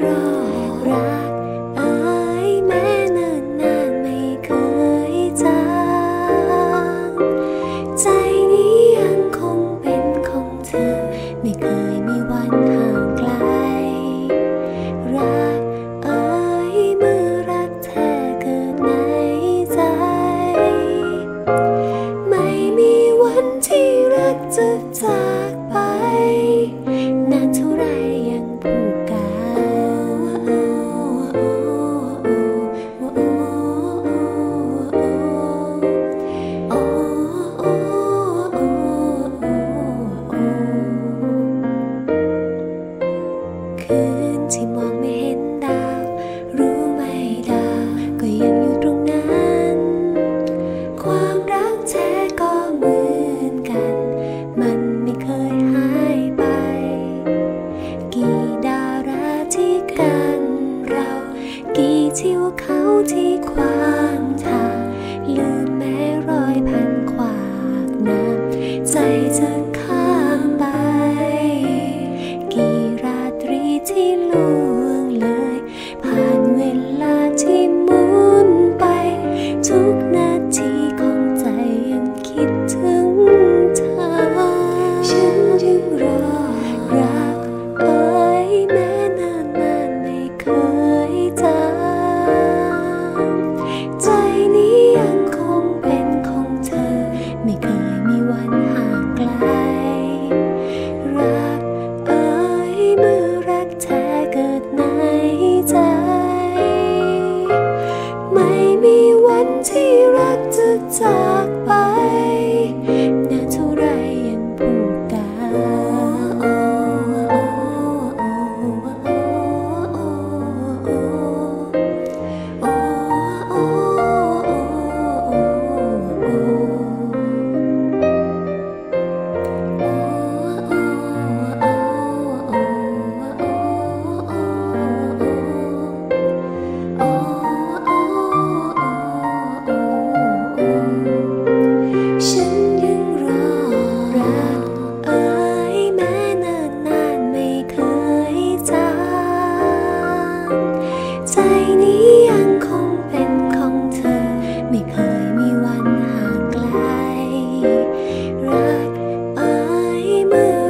round. ที่วเขาที่ควางทางลืมแม้รอยผ่าน 在。my